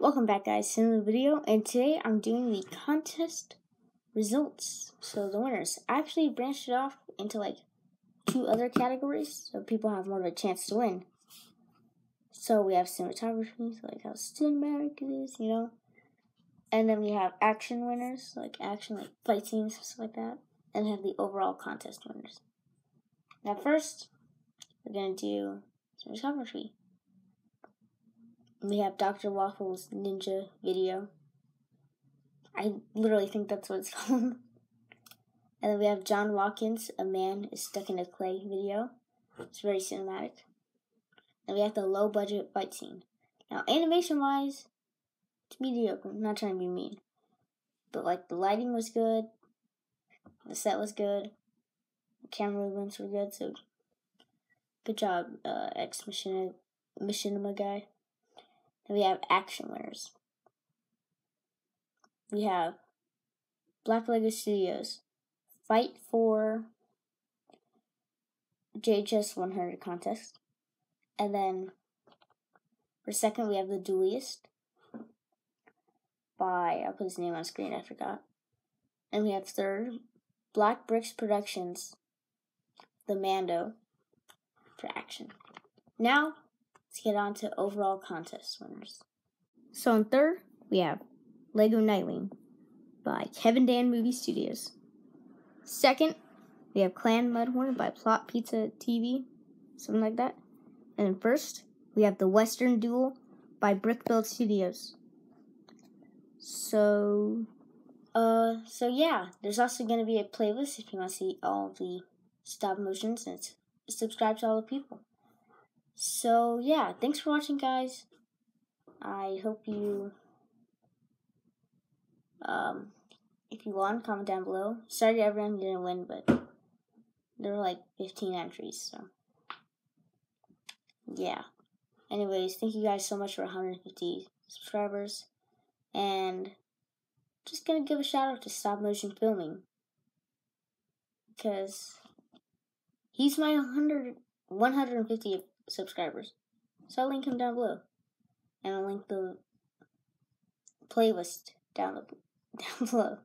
Welcome back guys to another video and today I'm doing the contest results. So the winners. I actually branched it off into like two other categories so people have more of a chance to win. So we have cinematography, so like how cinematic it is, you know. And then we have action winners, like action like fight scenes, stuff like that. And have the overall contest winners. Now first, we're gonna do cinematography we have Dr. Waffle's ninja video. I literally think that's what it's called. and then we have John Watkins, A Man is Stuck in a Clay video. It's very cinematic. And we have the low budget fight scene. Now, animation wise, it's mediocre. I'm not trying to be mean. But, like, the lighting was good, the set was good, the camera movements were good, so good job, uh, ex Machinima guy. We have action winners. We have Black Lego Studios, Fight for JHS 100 contest. And then for second, we have The Duelist by, I'll put his name on screen, I forgot. And we have third, Black Bricks Productions, The Mando for action. Now, Let's get on to overall contest winners. So in third, we have Lego Nightwing by Kevin Dan Movie Studios. Second, we have Clan Mudhorn by Plot Pizza TV, something like that. And first, we have The Western Duel by Brick Build Studios. So, uh, so yeah, there's also going to be a playlist if you want to see all the stop motions and subscribe to all the people. So, yeah, thanks for watching, guys. I hope you, um, if you won, comment down below. Sorry everyone didn't win, but there were like 15 entries, so. Yeah. Anyways, thank you guys so much for 150 subscribers. And just gonna give a shout out to Stop Motion Filming. Because he's my 100, 150 subscribers. So I'll link him down below. And I'll link the playlist down, the, down below.